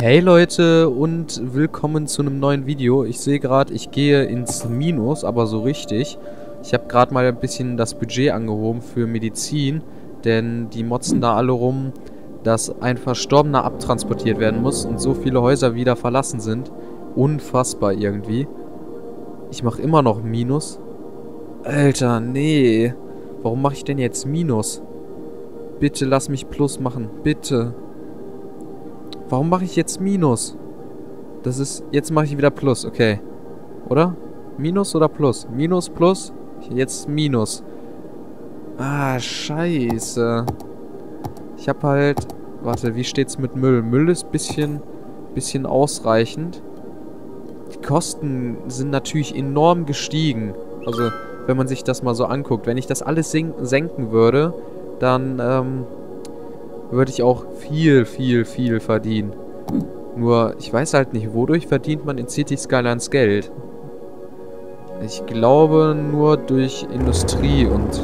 Hey Leute und willkommen zu einem neuen Video. Ich sehe gerade, ich gehe ins Minus, aber so richtig. Ich habe gerade mal ein bisschen das Budget angehoben für Medizin, denn die motzen da alle rum, dass ein Verstorbener abtransportiert werden muss und so viele Häuser wieder verlassen sind. Unfassbar irgendwie. Ich mache immer noch Minus. Alter, nee. Warum mache ich denn jetzt Minus? Bitte lass mich Plus machen. Bitte. Warum mache ich jetzt Minus? Das ist... Jetzt mache ich wieder Plus, okay. Oder? Minus oder Plus? Minus, Plus. Jetzt Minus. Ah, scheiße. Ich habe halt... Warte, wie steht's mit Müll? Müll ist bisschen, bisschen ausreichend. Die Kosten sind natürlich enorm gestiegen. Also, wenn man sich das mal so anguckt. Wenn ich das alles senken würde, dann ähm, würde ich auch viel, viel, viel verdienen. Nur, ich weiß halt nicht, wodurch verdient man in City Skylines Geld? Ich glaube nur durch Industrie und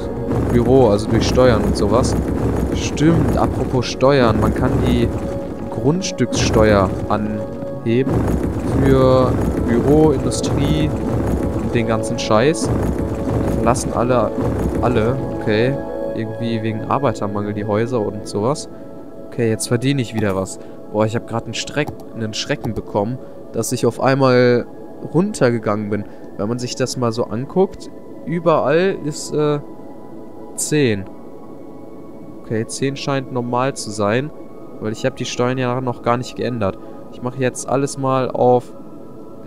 Büro, also durch Steuern und sowas. Stimmt, apropos Steuern, man kann die Grundstückssteuer anheben für Büro, Industrie und den ganzen Scheiß. Verlassen alle, alle, okay, irgendwie wegen Arbeitermangel die Häuser und sowas. Okay, jetzt verdiene ich wieder was. Boah, ich habe gerade einen, einen Schrecken bekommen, dass ich auf einmal runtergegangen bin. Wenn man sich das mal so anguckt, überall ist äh, 10. Okay, 10 scheint normal zu sein, weil ich habe die Steuern ja noch gar nicht geändert. Ich mache jetzt alles mal auf,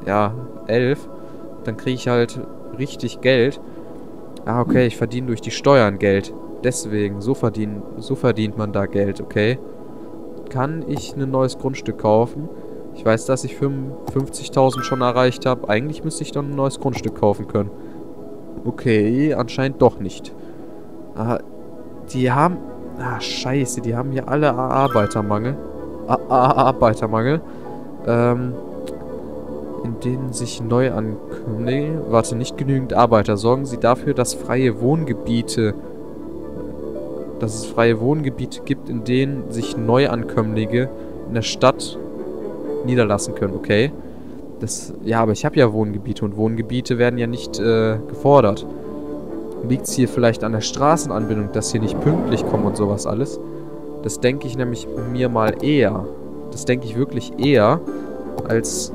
ja, 11. Dann kriege ich halt richtig Geld. Ah, okay, ich verdiene durch die Steuern Geld. Deswegen, so, verdien, so verdient man da Geld, okay? Kann ich ein neues Grundstück kaufen? Ich weiß, dass ich 55.000 schon erreicht habe. Eigentlich müsste ich dann ein neues Grundstück kaufen können. Okay, anscheinend doch nicht. Ah, die haben... Ah, scheiße, die haben hier alle Arbeitermangel. A Arbeitermangel. Ähm, in denen sich neu an... Nee, warte, nicht genügend Arbeiter. Sorgen Sie dafür, dass freie Wohngebiete... Dass es freie Wohngebiete gibt, in denen sich Neuankömmlinge in der Stadt niederlassen können, okay? Das, ja, aber ich habe ja Wohngebiete und Wohngebiete werden ja nicht äh, gefordert. Liegt es hier vielleicht an der Straßenanbindung, dass hier nicht pünktlich kommen und sowas alles? Das denke ich nämlich mir mal eher. Das denke ich wirklich eher, als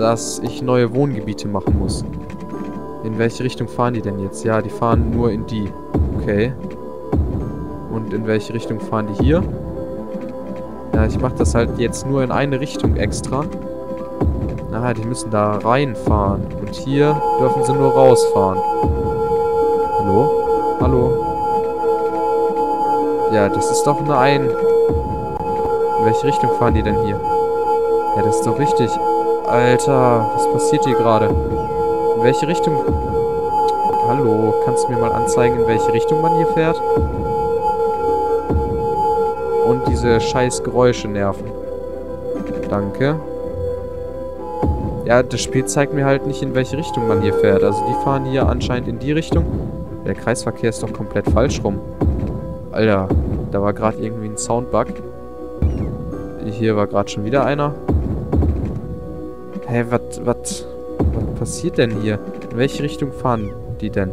dass ich neue Wohngebiete machen muss. In welche Richtung fahren die denn jetzt? Ja, die fahren nur in die. Okay. Und in welche Richtung fahren die hier? Ja, ich mache das halt jetzt nur in eine Richtung extra. Ah, die müssen da reinfahren. Und hier dürfen sie nur rausfahren. Hallo? Hallo? Ja, das ist doch eine Ein... In welche Richtung fahren die denn hier? Ja, das ist doch richtig. Alter, was passiert hier gerade? In welche Richtung... Hallo, kannst du mir mal anzeigen, in welche Richtung man hier fährt? Und diese scheiß Geräusche nerven. Danke. Ja, das Spiel zeigt mir halt nicht, in welche Richtung man hier fährt. Also die fahren hier anscheinend in die Richtung. Der Kreisverkehr ist doch komplett falsch rum. Alter, da war gerade irgendwie ein Soundbug. Hier war gerade schon wieder einer. Hä, was, was, was passiert denn hier? In welche Richtung fahren die denn?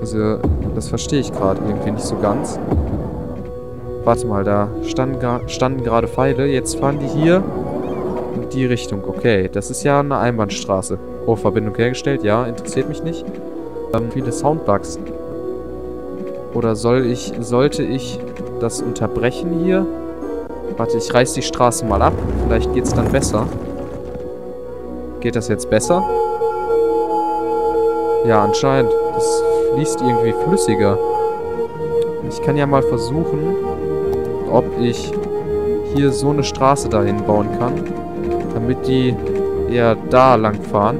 Also, das verstehe ich gerade irgendwie nicht so ganz. Warte mal, da standen, standen gerade Pfeile. Jetzt fahren die hier in die Richtung. Okay, das ist ja eine Einbahnstraße. Oh, Verbindung hergestellt. Ja, interessiert mich nicht. Ähm, viele Soundbugs. Oder soll ich, sollte ich das unterbrechen hier? Warte, ich reiß die Straße mal ab. Vielleicht geht's dann besser. Geht das jetzt besser? Ja, anscheinend. Das fließt irgendwie flüssiger. Ich kann ja mal versuchen, ob ich hier so eine Straße dahin bauen kann. Damit die eher da lang fahren.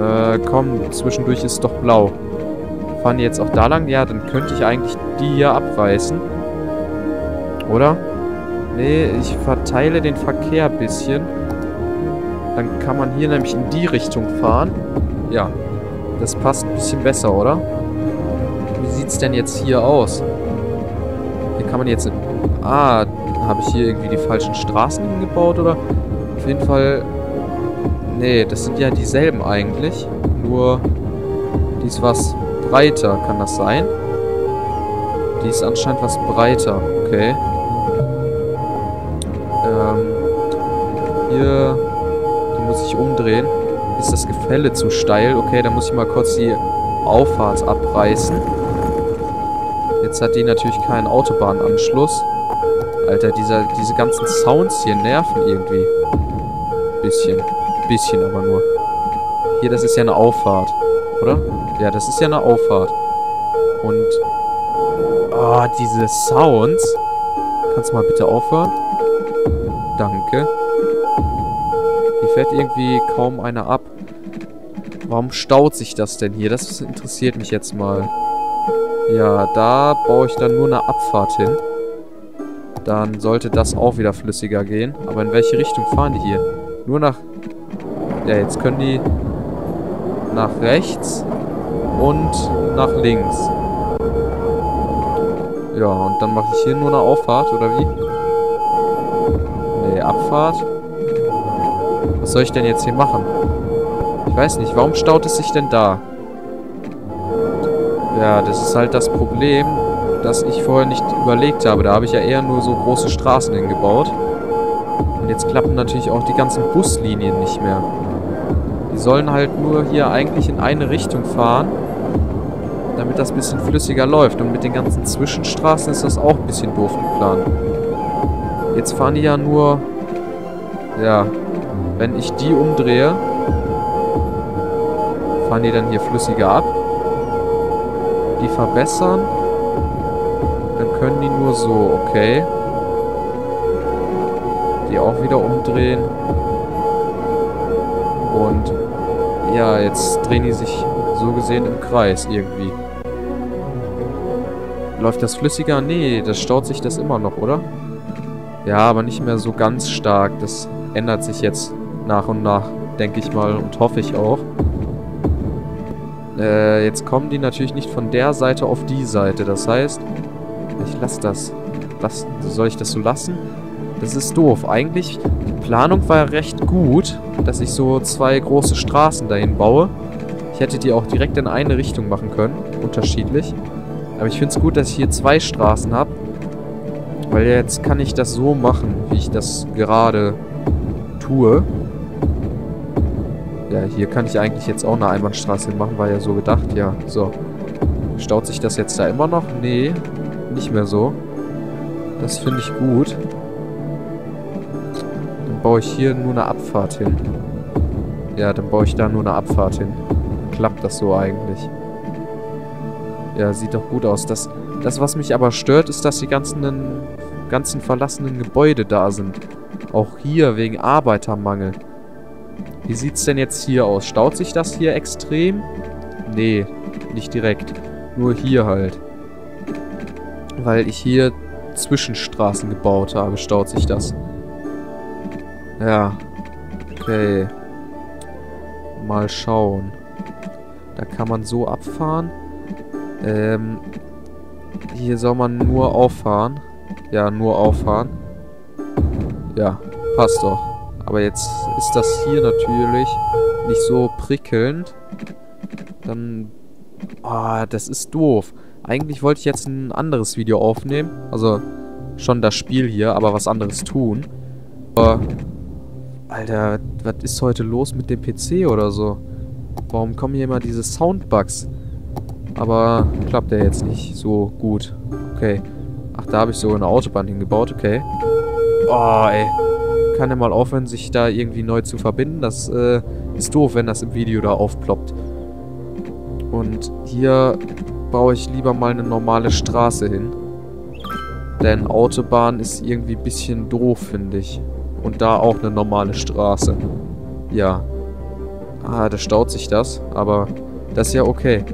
Äh, komm, zwischendurch ist doch blau. Fahren die jetzt auch da lang? Ja, dann könnte ich eigentlich die hier abreißen. Oder? Nee, ich verteile den Verkehr ein bisschen. Dann kann man hier nämlich in die Richtung fahren. Ja. Das passt ein bisschen besser, oder? Wie sieht's denn jetzt hier aus? Hier kann man jetzt... Ah, habe ich hier irgendwie die falschen Straßen hingebaut, oder? Auf jeden Fall... Nee, das sind ja dieselben eigentlich. Nur... Die ist was breiter, kann das sein? Die ist anscheinend was breiter. Okay. Ist das Gefälle zu steil? Okay, dann muss ich mal kurz die Auffahrt abreißen. Jetzt hat die natürlich keinen Autobahnanschluss. Alter, dieser, diese ganzen Sounds hier nerven irgendwie. Bisschen. Bisschen aber nur. Hier, das ist ja eine Auffahrt. Oder? Ja, das ist ja eine Auffahrt. Und... Oh, diese Sounds. Kannst du mal bitte aufhören? Danke. Hier fährt irgendwie kaum einer ab. Warum staut sich das denn hier? Das interessiert mich jetzt mal. Ja, da baue ich dann nur eine Abfahrt hin. Dann sollte das auch wieder flüssiger gehen. Aber in welche Richtung fahren die hier? Nur nach... Ja, jetzt können die nach rechts und nach links. Ja, und dann mache ich hier nur eine Auffahrt, oder wie? Nee, Abfahrt. Was soll ich denn jetzt hier machen? Ich weiß nicht, warum staut es sich denn da? Ja, das ist halt das Problem, das ich vorher nicht überlegt habe. Da habe ich ja eher nur so große Straßen hingebaut. Und jetzt klappen natürlich auch die ganzen Buslinien nicht mehr. Die sollen halt nur hier eigentlich in eine Richtung fahren, damit das ein bisschen flüssiger läuft. Und mit den ganzen Zwischenstraßen ist das auch ein bisschen doof geplant. Jetzt fahren die ja nur... Ja, wenn ich die umdrehe, fahren die dann hier flüssiger ab. Die verbessern. Dann können die nur so, okay. Die auch wieder umdrehen. Und ja, jetzt drehen die sich so gesehen im Kreis irgendwie. Läuft das flüssiger? Nee, das staut sich das immer noch, oder? Ja, aber nicht mehr so ganz stark. Das ändert sich jetzt nach und nach, denke ich mal, und hoffe ich auch. Äh, jetzt kommen die natürlich nicht von der Seite auf die Seite. Das heißt, ich lasse das. Lass, soll ich das so lassen? Das ist doof. Eigentlich, die Planung war recht gut, dass ich so zwei große Straßen dahin baue. Ich hätte die auch direkt in eine Richtung machen können. Unterschiedlich. Aber ich finde es gut, dass ich hier zwei Straßen habe. Weil jetzt kann ich das so machen, wie ich das gerade tue. Ja, hier kann ich eigentlich jetzt auch eine Einbahnstraße hinmachen, war ja so gedacht. Ja, so. Staut sich das jetzt da immer noch? Nee, nicht mehr so. Das finde ich gut. Dann baue ich hier nur eine Abfahrt hin. Ja, dann baue ich da nur eine Abfahrt hin. Klappt das so eigentlich. Ja, sieht doch gut aus. Das, das, was mich aber stört, ist, dass die ganzen, ganzen verlassenen Gebäude da sind. Auch hier wegen Arbeitermangel. Wie sieht's denn jetzt hier aus? Staut sich das hier extrem? Nee, nicht direkt. Nur hier halt. Weil ich hier Zwischenstraßen gebaut habe, staut sich das. Ja. Okay. Mal schauen. Da kann man so abfahren. Ähm. Hier soll man nur auffahren. Ja, nur auffahren. Ja, passt doch. Aber jetzt ist das hier natürlich nicht so prickelnd. Dann... Ah, oh, das ist doof. Eigentlich wollte ich jetzt ein anderes Video aufnehmen. Also schon das Spiel hier, aber was anderes tun. Aber... Alter, was ist heute los mit dem PC oder so? Warum kommen hier immer diese Soundbugs? Aber klappt der jetzt nicht so gut. Okay. Ach, da habe ich so eine Autobahn hingebaut, okay. Oh, ey kann er mal aufhören, sich da irgendwie neu zu verbinden. Das äh, ist doof, wenn das im Video da aufploppt. Und hier baue ich lieber mal eine normale Straße hin. Denn Autobahn ist irgendwie ein bisschen doof, finde ich. Und da auch eine normale Straße. Ja. Ah, da staut sich das. Aber das ist ja okay.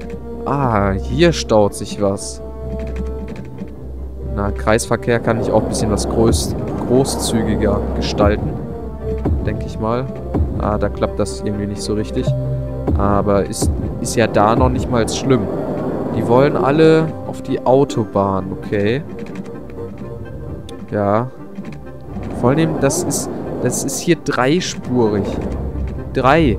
Ah, hier staut sich was. Na, Kreisverkehr kann ich auch ein bisschen was Größtes großzügiger gestalten. Denke ich mal. Ah, da klappt das irgendwie nicht so richtig. Aber ist, ist ja da noch nicht mal schlimm. Die wollen alle auf die Autobahn, okay. Ja. Vor allem, das ist, das ist hier dreispurig. Drei.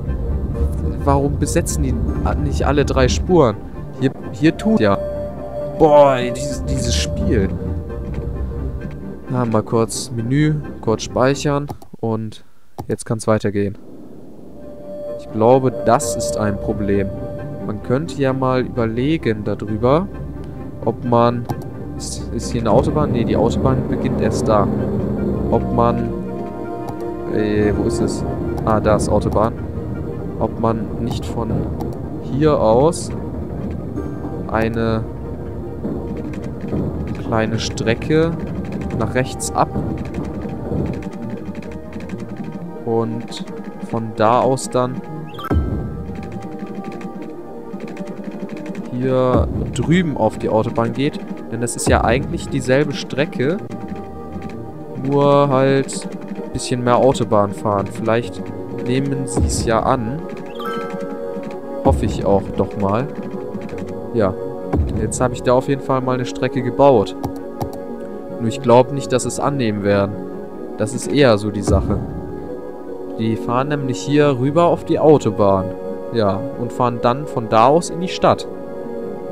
Warum besetzen die nicht alle drei Spuren? Hier, hier tut ja. Boah, dieses, dieses Spiel. Ja, mal kurz Menü, kurz speichern und jetzt kann es weitergehen. Ich glaube, das ist ein Problem. Man könnte ja mal überlegen darüber, ob man... Ist, ist hier eine Autobahn? Ne, die Autobahn beginnt erst da. Ob man... Äh, wo ist es? Ah, da ist Autobahn. Ob man nicht von hier aus eine kleine Strecke nach rechts ab und von da aus dann hier drüben auf die Autobahn geht. Denn das ist ja eigentlich dieselbe Strecke, nur halt ein bisschen mehr Autobahn fahren. Vielleicht nehmen sie es ja an. Hoffe ich auch doch mal. Ja, jetzt habe ich da auf jeden Fall mal eine Strecke gebaut. Nur ich glaube nicht, dass es annehmen werden. Das ist eher so die Sache. Die fahren nämlich hier rüber auf die Autobahn. Ja, und fahren dann von da aus in die Stadt.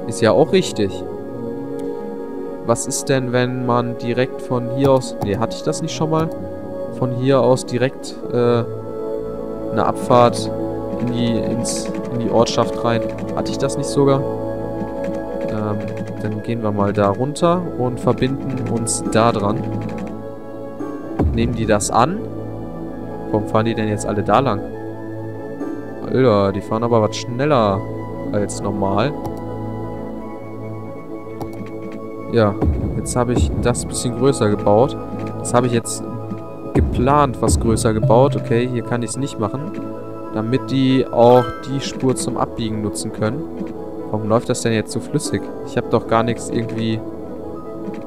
Ist ja auch richtig. Was ist denn, wenn man direkt von hier aus... Ne, hatte ich das nicht schon mal? Von hier aus direkt äh, eine Abfahrt in die, ins, in die Ortschaft rein. Hatte ich das nicht sogar? Dann gehen wir mal da runter und verbinden uns da dran. Nehmen die das an? Warum fahren die denn jetzt alle da lang? Alter, die fahren aber was schneller als normal. Ja, jetzt habe ich das bisschen größer gebaut. Das habe ich jetzt geplant, was größer gebaut. Okay, hier kann ich es nicht machen. Damit die auch die Spur zum Abbiegen nutzen können. Warum läuft das denn jetzt so flüssig? Ich habe doch gar nichts irgendwie...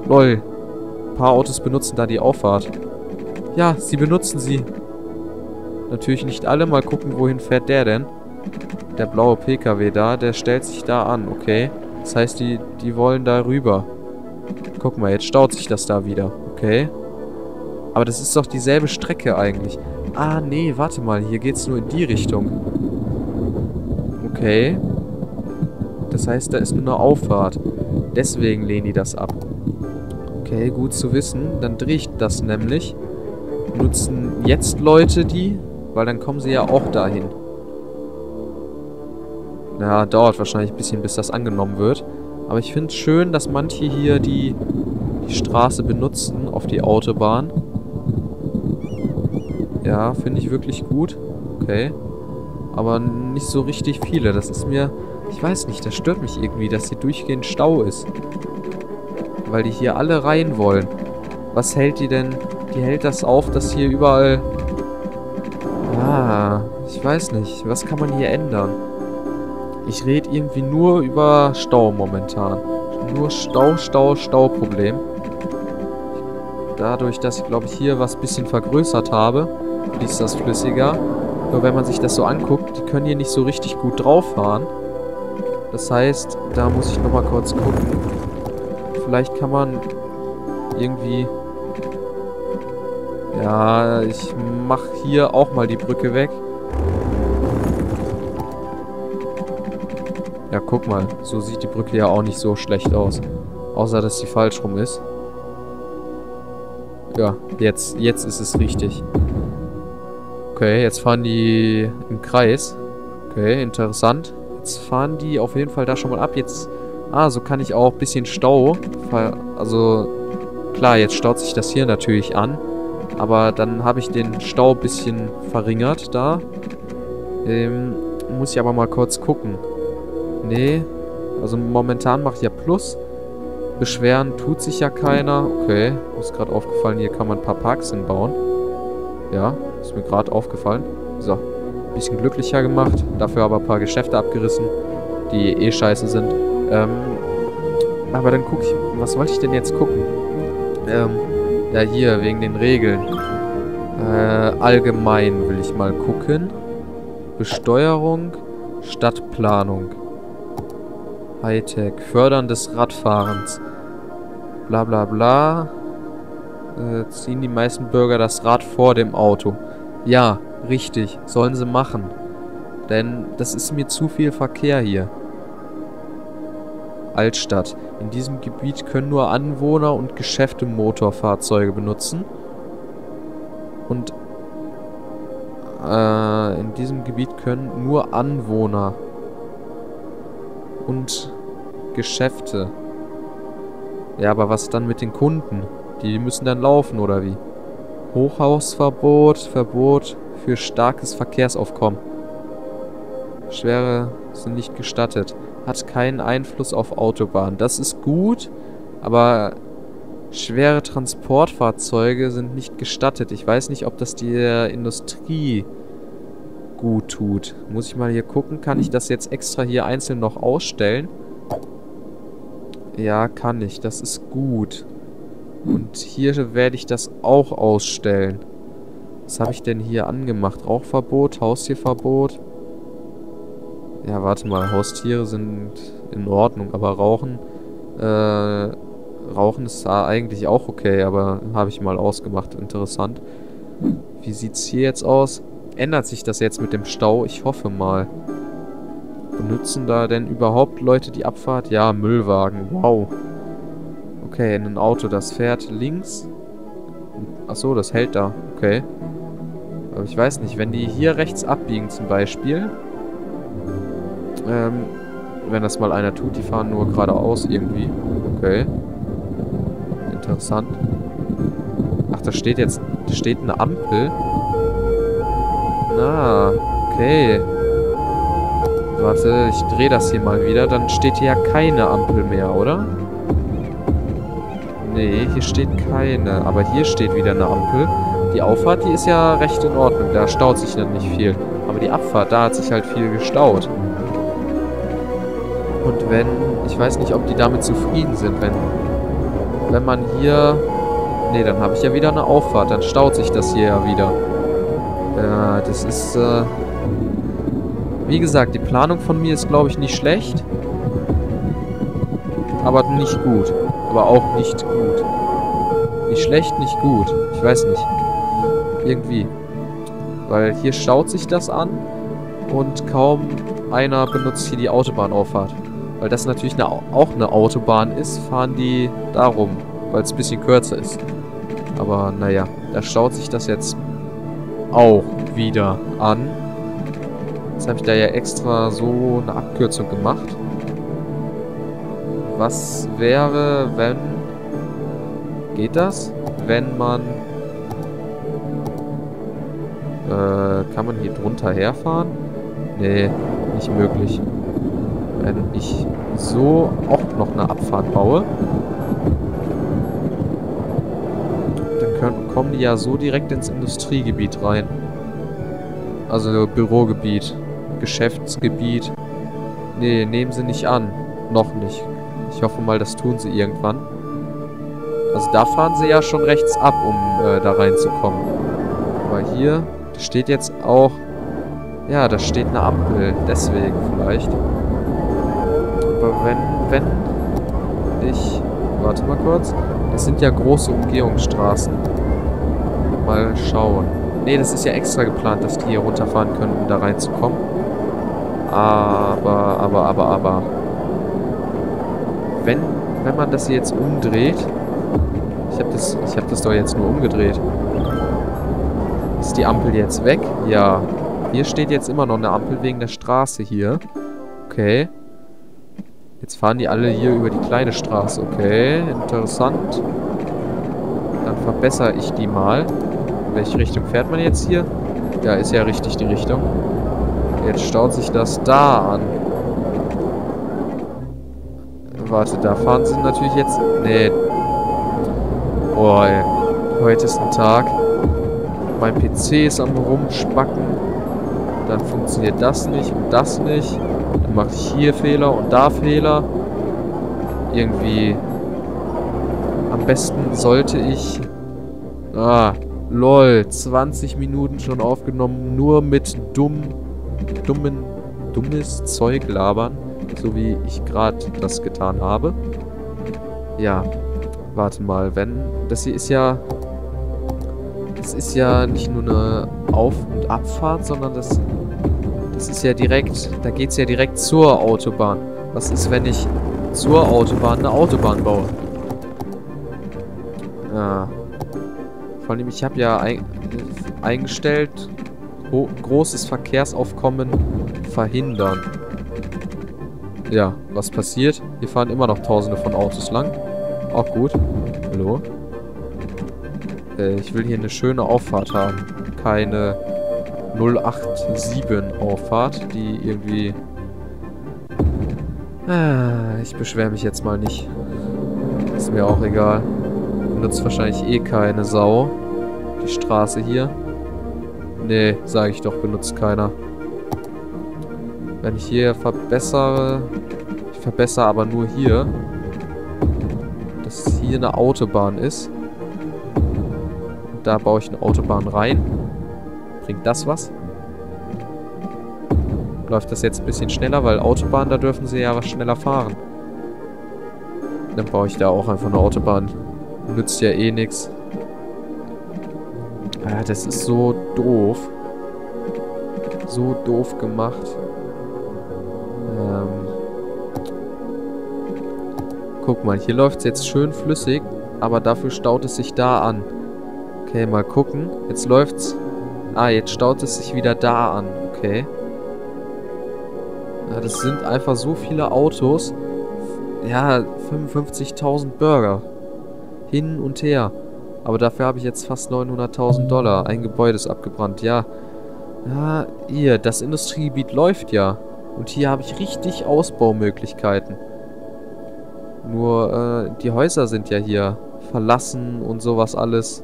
Lol. Ein paar Autos benutzen da die Auffahrt. Ja, sie benutzen sie. Natürlich nicht alle. Mal gucken, wohin fährt der denn? Der blaue PKW da, der stellt sich da an, okay. Das heißt, die, die wollen da rüber. Guck mal, jetzt staut sich das da wieder. Okay. Aber das ist doch dieselbe Strecke eigentlich. Ah, nee, warte mal. Hier geht's nur in die Richtung. Okay. Das heißt, da ist nur eine Auffahrt. Deswegen lehnen die das ab. Okay, gut zu wissen. Dann drehe ich das nämlich. Nutzen jetzt Leute die? Weil dann kommen sie ja auch dahin. Ja, dauert wahrscheinlich ein bisschen, bis das angenommen wird. Aber ich finde es schön, dass manche hier die, die Straße benutzen auf die Autobahn. Ja, finde ich wirklich gut. Okay. Aber nicht so richtig viele. Das ist mir... Ich weiß nicht, das stört mich irgendwie, dass hier durchgehend Stau ist. Weil die hier alle rein wollen. Was hält die denn... Die hält das auf, dass hier überall... Ah, ich weiß nicht. Was kann man hier ändern? Ich rede irgendwie nur über Stau momentan. Nur Stau, Stau, Stauproblem. Dadurch, dass ich, glaube ich, hier was bisschen vergrößert habe, fließt das flüssiger. Nur wenn man sich das so anguckt, die können hier nicht so richtig gut drauf fahren. Das heißt, da muss ich nochmal kurz gucken. Vielleicht kann man irgendwie... Ja, ich mache hier auch mal die Brücke weg. Ja, guck mal. So sieht die Brücke ja auch nicht so schlecht aus. Außer, dass sie falsch rum ist. Ja, jetzt, jetzt ist es richtig. Okay, jetzt fahren die im Kreis. Okay, interessant. Jetzt fahren die auf jeden Fall da schon mal ab. Jetzt, ah, so kann ich auch ein bisschen Stau. Also, klar, jetzt staut sich das hier natürlich an. Aber dann habe ich den Stau ein bisschen verringert da. Ähm, muss ich aber mal kurz gucken. Nee. Also momentan macht ja Plus. Beschweren tut sich ja keiner. Okay. Ist gerade aufgefallen, hier kann man ein paar Parks hinbauen. Ja, ist mir gerade aufgefallen. So. Bisschen glücklicher gemacht. Dafür aber ein paar Geschäfte abgerissen, die eh scheiße sind. Ähm, aber dann guck ich. Was wollte ich denn jetzt gucken? Ähm, ja, hier, wegen den Regeln. Äh, allgemein will ich mal gucken. Besteuerung. Stadtplanung. Hightech. Fördern des Radfahrens. Bla bla bla. Äh, ziehen die meisten Bürger das Rad vor dem Auto. Ja, richtig. Sollen sie machen. Denn das ist mir zu viel Verkehr hier. Altstadt. In diesem Gebiet können nur Anwohner und Geschäfte Motorfahrzeuge benutzen. Und äh, in diesem Gebiet können nur Anwohner und Geschäfte. Ja, aber was dann mit den Kunden? Die müssen dann laufen, oder wie? Hochhausverbot, Verbot für starkes Verkehrsaufkommen. Schwere sind nicht gestattet. Hat keinen Einfluss auf Autobahnen. Das ist gut, aber schwere Transportfahrzeuge sind nicht gestattet. Ich weiß nicht, ob das der Industrie gut tut. Muss ich mal hier gucken. Kann ich das jetzt extra hier einzeln noch ausstellen? Ja, kann ich. Das ist gut. Und hier werde ich das auch ausstellen. Was habe ich denn hier angemacht? Rauchverbot, Haustierverbot. Ja, warte mal. Haustiere sind in Ordnung, aber Rauchen... Äh, Rauchen ist eigentlich auch okay, aber habe ich mal ausgemacht. Interessant. Wie sieht es hier jetzt aus? Ändert sich das jetzt mit dem Stau? Ich hoffe mal. Benutzen da denn überhaupt Leute die Abfahrt? Ja, Müllwagen. Wow. Okay, ein Auto, das fährt links. Achso, das hält da. Okay. Aber ich weiß nicht, wenn die hier rechts abbiegen zum Beispiel. Ähm, wenn das mal einer tut, die fahren nur geradeaus irgendwie. Okay. Interessant. Ach, da steht jetzt, da steht eine Ampel. Na, okay. Warte, ich drehe das hier mal wieder. Dann steht hier ja keine Ampel mehr, oder? Nee, hier steht keine. Aber hier steht wieder eine Ampel. Die Auffahrt, die ist ja recht in Ordnung. Da staut sich dann nicht viel. Aber die Abfahrt, da hat sich halt viel gestaut. Und wenn... Ich weiß nicht, ob die damit zufrieden sind, wenn... Wenn man hier... Nee, dann habe ich ja wieder eine Auffahrt. Dann staut sich das hier ja wieder. Ja, das ist... Äh wie gesagt, die Planung von mir ist, glaube ich, nicht schlecht. Aber nicht gut. Aber auch nicht gut. Nicht schlecht, nicht gut. Ich weiß nicht. Irgendwie. Weil hier staut sich das an und kaum einer benutzt hier die Autobahnauffahrt. Weil das natürlich eine, auch eine Autobahn ist, fahren die darum, weil es ein bisschen kürzer ist. Aber naja, da staut sich das jetzt auch wieder an. Jetzt habe ich da ja extra so eine Abkürzung gemacht. Was wäre, wenn... Geht das? Wenn man... Äh, kann man hier drunter herfahren? Nee, nicht möglich. Wenn ich so auch noch eine Abfahrt baue, dann kommen die ja so direkt ins Industriegebiet rein. Also Bürogebiet, Geschäftsgebiet. Nee, nehmen sie nicht an. Noch nicht. Ich hoffe mal, das tun sie irgendwann. Also da fahren sie ja schon rechts ab, um äh, da reinzukommen. Aber hier steht jetzt auch... Ja, da steht eine Ampel. Deswegen vielleicht. Aber wenn, wenn ich... Warte mal kurz. Das sind ja große Umgehungsstraßen. Mal schauen. Ne, das ist ja extra geplant, dass die hier runterfahren können, um da reinzukommen. Aber, aber, aber, aber wenn, wenn man das jetzt umdreht, ich habe das, ich habe das doch jetzt nur umgedreht. Ist die Ampel jetzt weg? Ja. Hier steht jetzt immer noch eine Ampel wegen der Straße hier. Okay. Jetzt fahren die alle hier über die kleine Straße. Okay, interessant. Dann verbessere ich die mal. In welche Richtung fährt man jetzt hier? Ja, ist ja richtig die Richtung. Jetzt staut sich das da an warte, da fahren sie natürlich jetzt... Nee. Boah, ey. Heute ist ein Tag. Mein PC ist am rumspacken. Dann funktioniert das nicht und das nicht. Dann mache ich hier Fehler und da Fehler. Irgendwie... Am besten sollte ich... Ah, lol. 20 Minuten schon aufgenommen. Nur mit dumm, dummen dummes Zeug labern, so wie ich gerade das getan habe. Ja, warte mal, wenn... Das hier ist ja... Das ist ja nicht nur eine Auf- und Abfahrt, sondern das... Das ist ja direkt... Da geht es ja direkt zur Autobahn. Was ist, wenn ich zur Autobahn eine Autobahn baue? Ja. Vor allem, ich habe ja ein, eingestellt, großes Verkehrsaufkommen verhindern. Ja, was passiert? Hier fahren immer noch tausende von Autos lang. Auch gut. Hallo? Äh, ich will hier eine schöne Auffahrt haben. Keine 087 Auffahrt, die irgendwie... Ah, ich beschwere mich jetzt mal nicht. Ist mir auch egal. Nutzt wahrscheinlich eh keine Sau. Die Straße hier. Nee, sage ich doch, benutzt keiner. Wenn ich hier verbessere... Ich verbessere aber nur hier. Dass hier eine Autobahn ist. Und da baue ich eine Autobahn rein. Bringt das was? Läuft das jetzt ein bisschen schneller, weil Autobahn, da dürfen sie ja was schneller fahren. Dann baue ich da auch einfach eine Autobahn. Nützt ja eh nichts. Ah, das ist so doof. So doof gemacht. Guck mal, hier läuft es jetzt schön flüssig, aber dafür staut es sich da an. Okay, mal gucken. Jetzt läuft's. Ah, jetzt staut es sich wieder da an. Okay. Ja, das sind einfach so viele Autos. Ja, 55.000 Burger. Hin und her. Aber dafür habe ich jetzt fast 900.000 Dollar. Ein Gebäude ist abgebrannt, ja. Ja, hier, das Industriegebiet läuft ja. Und hier habe ich richtig Ausbaumöglichkeiten. Nur, äh, die Häuser sind ja hier verlassen und sowas alles.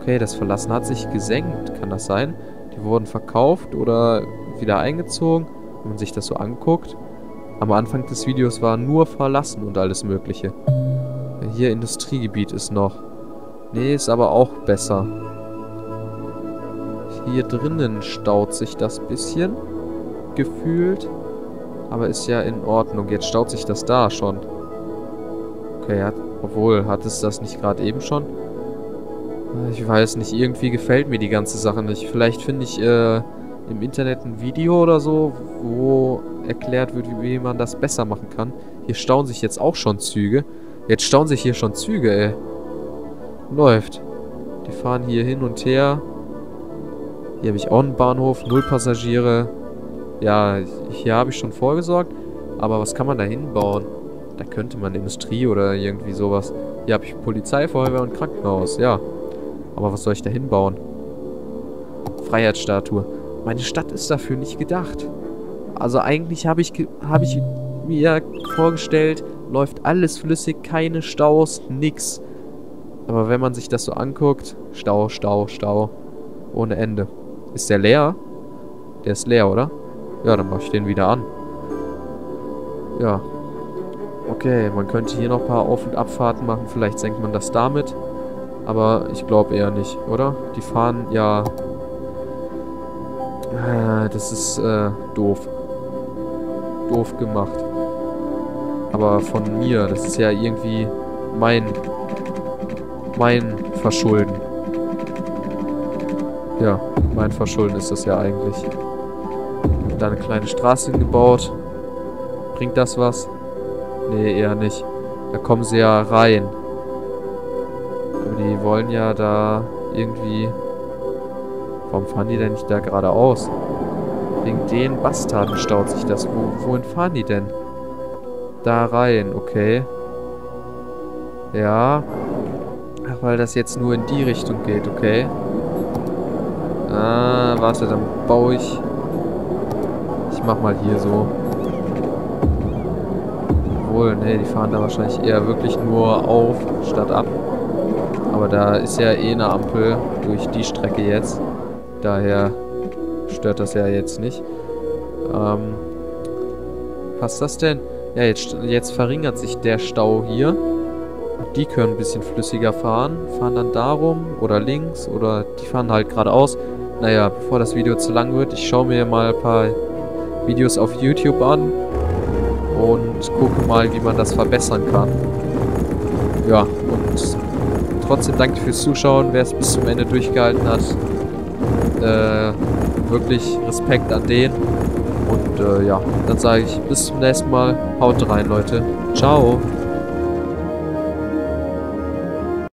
Okay, das Verlassen hat sich gesenkt, kann das sein? Die wurden verkauft oder wieder eingezogen, wenn man sich das so anguckt. Am Anfang des Videos war nur Verlassen und alles mögliche. Hier Industriegebiet ist noch. Nee, ist aber auch besser. Hier drinnen staut sich das bisschen. Gefühlt. Aber ist ja in Ordnung. Jetzt staut sich das da schon. Okay, hat, obwohl, hat es das nicht gerade eben schon? Ich weiß nicht, irgendwie gefällt mir die ganze Sache nicht. Vielleicht finde ich äh, im Internet ein Video oder so, wo erklärt wird, wie, man das besser machen kann. Hier stauen sich jetzt auch schon Züge. Jetzt stauen sich hier schon Züge, ey. Läuft. Die fahren hier hin und her. Hier habe ich auch einen Bahnhof, null Passagiere. Ja, hier habe ich schon vorgesorgt. Aber was kann man da hinbauen? Da könnte man Industrie oder irgendwie sowas. Hier habe ich Polizei, Feuerwehr und Krankenhaus. Ja. Aber was soll ich da hinbauen? Freiheitsstatue. Meine Stadt ist dafür nicht gedacht. Also eigentlich habe ich, hab ich mir vorgestellt, läuft alles flüssig, keine Staus, nix. Aber wenn man sich das so anguckt, Stau, Stau, Stau. Ohne Ende. Ist der leer? Der ist leer, oder? Ja, dann mache ich den wieder an. Ja. Okay, man könnte hier noch ein paar Auf- und Abfahrten machen. Vielleicht senkt man das damit. Aber ich glaube eher nicht, oder? Die fahren ja... Äh, das ist äh, doof. Doof gemacht. Aber von mir. Das ist ja irgendwie mein... Mein Verschulden. Ja, mein Verschulden ist das ja eigentlich. Da eine kleine Straße gebaut. Bringt das was? Nee, eher nicht. Da kommen sie ja rein. Aber die wollen ja da irgendwie... Warum fahren die denn nicht da geradeaus? Wegen den Bastarden staut sich das. Wo, wohin fahren die denn? Da rein, okay. Ja. Ach, weil das jetzt nur in die Richtung geht, okay. Ah, warte, dann baue ich... Ich mach mal hier so. Obwohl, ne, die fahren da wahrscheinlich eher wirklich nur auf, statt ab. Aber da ist ja eh eine Ampel durch die Strecke jetzt. Daher stört das ja jetzt nicht. Ähm, passt das denn? Ja, jetzt, jetzt verringert sich der Stau hier. Die können ein bisschen flüssiger fahren. Fahren dann darum oder links oder die fahren halt geradeaus. Naja, bevor das Video zu lang wird, ich schaue mir mal ein paar Videos auf YouTube an und gucke mal, wie man das verbessern kann. Ja, und trotzdem danke fürs Zuschauen, wer es bis zum Ende durchgehalten hat. Äh, wirklich Respekt an den. Und äh, ja, dann sage ich bis zum nächsten Mal. Haut rein, Leute. Ciao.